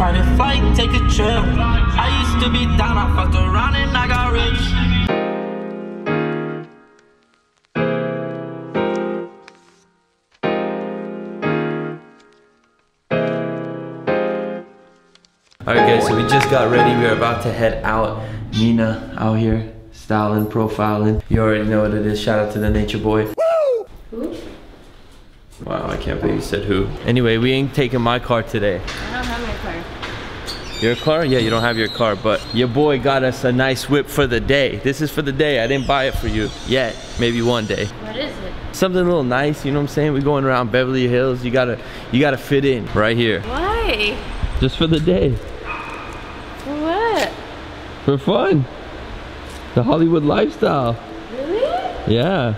Private flight, take a trip. I used to be down, I fucked around and I got rich. Alright guys, so we just got ready. We are about to head out. Nina out here, styling, profiling. You already know what it is. Shout out to the nature boy. Wow, I can't believe you said who. Anyway, we ain't taking my car today. I don't have my car. Your car? Yeah, you don't have your car, but your boy got us a nice whip for the day. This is for the day. I didn't buy it for you yet. Maybe one day. What is it? Something a little nice, you know what I'm saying? We're going around Beverly Hills. You gotta, you gotta fit in right here. Why? Just for the day. For what? For fun. The Hollywood lifestyle. Really? Yeah.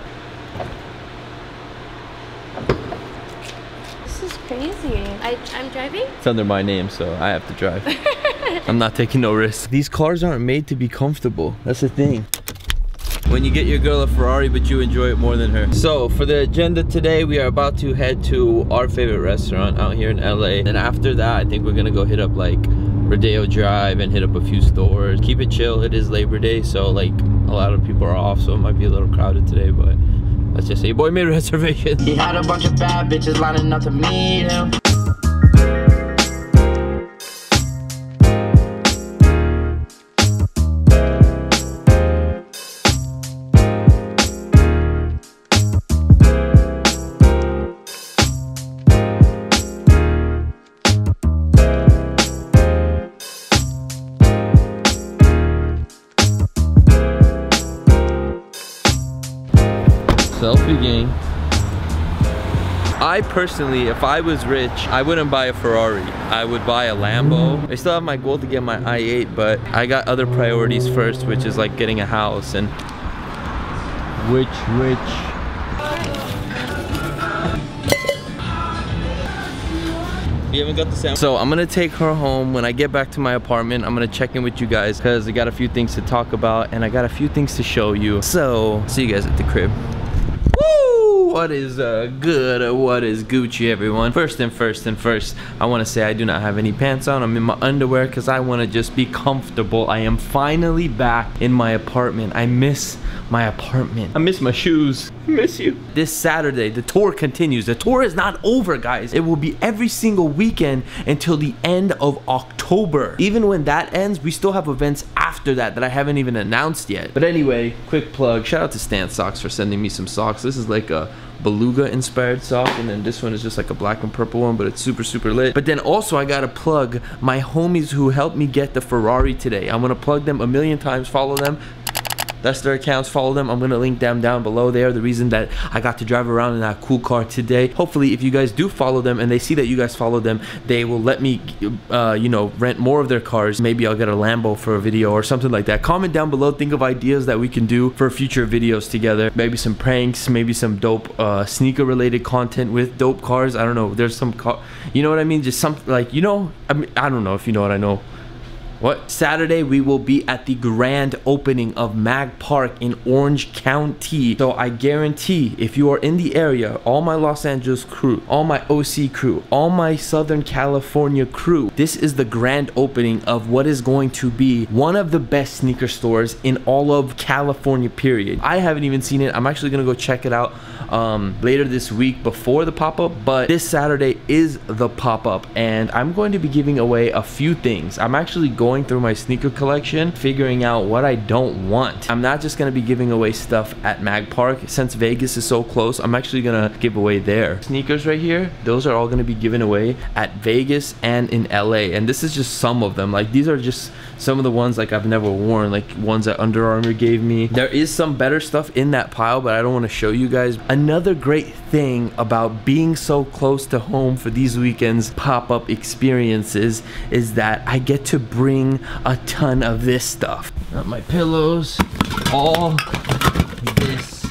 This is crazy. I, I'm driving? It's under my name, so I have to drive. I'm not taking no risks. These cars aren't made to be comfortable. That's the thing. When you get your girl a Ferrari, but you enjoy it more than her. So for the agenda today, we are about to head to our favorite restaurant out here in LA. And after that, I think we're gonna go hit up like Rodeo Drive and hit up a few stores. Keep it chill, it is Labor Day, so like a lot of people are off, so it might be a little crowded today, but let's just say your boy made a reservation. He had a bunch of bad bitches lining up to meet him. Selfie gang. I personally, if I was rich, I wouldn't buy a Ferrari. I would buy a Lambo. I still have my goal to get my i8, but I got other priorities first, which is like getting a house and which, which. You haven't got the sound. So I'm gonna take her home. When I get back to my apartment, I'm gonna check in with you guys because I got a few things to talk about and I got a few things to show you. So see you guys at the crib. What is uh, good? What is Gucci, everyone? First and first and first, I want to say I do not have any pants on. I'm in my underwear because I want to just be comfortable. I am finally back in my apartment. I miss my apartment. I miss my shoes. I miss you. This Saturday, the tour continues. The tour is not over, guys. It will be every single weekend until the end of October. Even when that ends, we still have events after that that I haven't even announced yet. But anyway, quick plug. Shout out to Stance Socks for sending me some socks. This is like a beluga inspired sock and then this one is just like a black and purple one but it's super super lit but then also i gotta plug my homies who helped me get the ferrari today i'm gonna plug them a million times follow them that's their accounts. Follow them. I'm gonna link them down below there. The reason that I got to drive around in that cool car today. Hopefully, if you guys do follow them and they see that you guys follow them, they will let me, uh, you know, rent more of their cars. Maybe I'll get a Lambo for a video or something like that. Comment down below. Think of ideas that we can do for future videos together. Maybe some pranks. Maybe some dope uh, sneaker related content with dope cars. I don't know. There's some car. You know what I mean? Just something like you know. I mean, I don't know if you know what I know. What? Saturday, we will be at the grand opening of Mag Park in Orange County. So I guarantee if you are in the area, all my Los Angeles crew, all my OC crew, all my Southern California crew, this is the grand opening of what is going to be one of the best sneaker stores in all of California, period. I haven't even seen it. I'm actually gonna go check it out um, later this week before the pop-up, but this Saturday is the pop-up and I'm going to be giving away a few things. I'm actually going through my sneaker collection, figuring out what I don't want. I'm not just gonna be giving away stuff at Mag Park. Since Vegas is so close, I'm actually gonna give away there. Sneakers right here, those are all gonna be given away at Vegas and in LA. And this is just some of them. Like these are just some of the ones like I've never worn, like ones that Under Armour gave me. There is some better stuff in that pile, but I don't want to show you guys. Another great thing about being so close to home for these weekends pop-up experiences is that I get to bring a ton of this stuff. Not my pillows, all this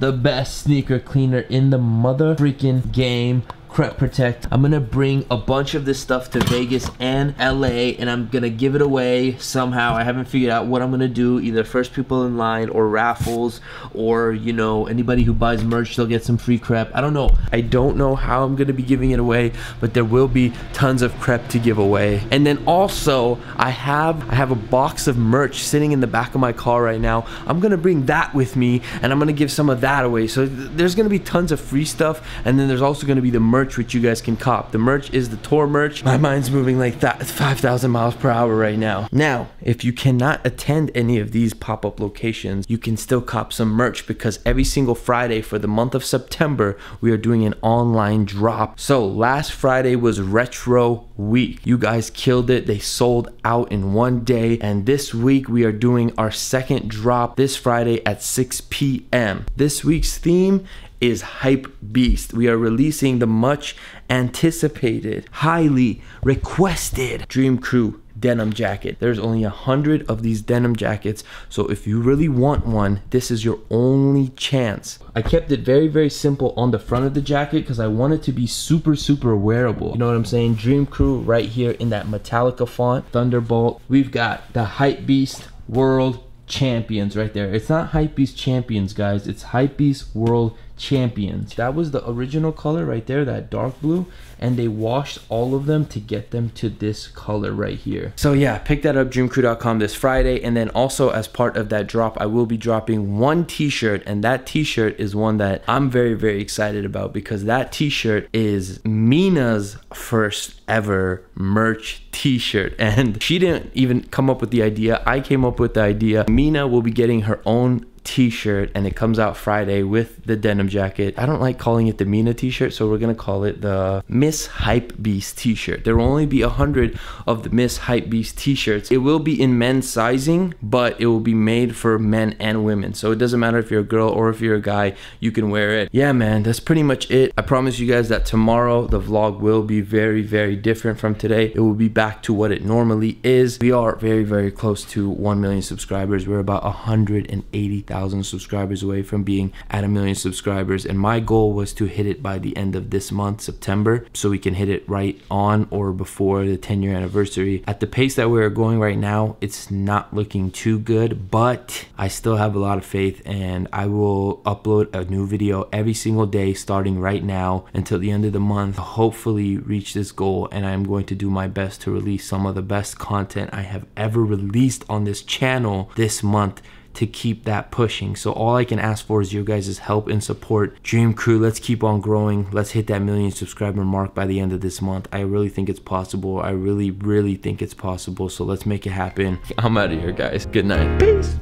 the best sneaker cleaner in the mother freaking game Crep Protect. I'm gonna bring a bunch of this stuff to Vegas and LA and I'm gonna give it away somehow. I haven't figured out what I'm gonna do, either first people in line or raffles or, you know, anybody who buys merch, they'll get some free crep. I don't know. I don't know how I'm gonna be giving it away, but there will be tons of crep to give away. And then also, I have I have a box of merch sitting in the back of my car right now. I'm gonna bring that with me and I'm gonna give some of that away. So th there's gonna be tons of free stuff and then there's also gonna be the merch merch which you guys can cop. The merch is the tour merch. My mind's moving like that 5,000 miles per hour right now. Now, if you cannot attend any of these pop-up locations, you can still cop some merch because every single Friday for the month of September, we are doing an online drop. So last Friday was retro week. You guys killed it. They sold out in one day. And this week we are doing our second drop this Friday at 6 p.m. This week's theme is Hype Beast. We are releasing the much anticipated, highly requested Dream Crew denim jacket. There's only a hundred of these denim jackets. So if you really want one, this is your only chance. I kept it very, very simple on the front of the jacket because I want it to be super, super wearable. You know what I'm saying? Dream Crew right here in that Metallica font, Thunderbolt. We've got the Hype Beast World Champions right there. It's not Hype Beast Champions, guys. It's Hype Beast World champions. That was the original color right there, that dark blue. And they washed all of them to get them to this color right here. So yeah, pick that up dreamcrew.com this Friday. And then also as part of that drop, I will be dropping one t-shirt. And that t-shirt is one that I'm very, very excited about because that t-shirt is Mina's first ever merch t-shirt. And she didn't even come up with the idea. I came up with the idea. Mina will be getting her own t-shirt and it comes out Friday with the denim jacket. I don't like calling it the Mina t-shirt, so we're gonna call it the Miss Hype Beast t-shirt. There will only be a hundred of the Miss Hype Beast t-shirts. It will be in men's sizing, but it will be made for men and women. So it doesn't matter if you're a girl or if you're a guy, you can wear it. Yeah, man, that's pretty much it. I promise you guys that tomorrow the vlog will be very, very different from today. It will be back to what it normally is. We are very, very close to 1 million subscribers. We're about 180,000 thousand subscribers away from being at a million subscribers and my goal was to hit it by the end of this month september so we can hit it right on or before the 10 year anniversary. At the pace that we're going right now it's not looking too good but i still have a lot of faith and i will upload a new video every single day starting right now until the end of the month hopefully reach this goal and i'm going to do my best to release some of the best content i have ever released on this channel this month to keep that pushing. So all I can ask for is your guys' help and support. Dream Crew, let's keep on growing. Let's hit that million subscriber mark by the end of this month. I really think it's possible. I really, really think it's possible. So let's make it happen. I'm out of here, guys. Good night. Peace.